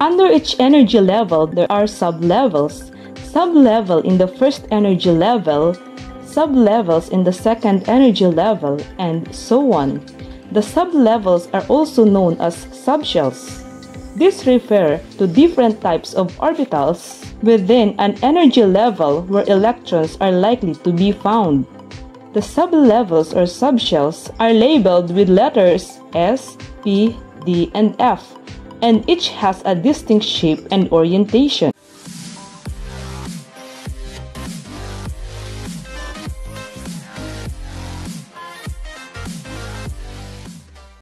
Under each energy level, there are sublevels. Sublevel in the first energy level, sublevels in the second energy level, and so on. The sublevels are also known as subshells. These refer to different types of orbitals within an energy level where electrons are likely to be found. The sublevels or subshells are labeled with letters S, P, D, and F, and each has a distinct shape and orientation.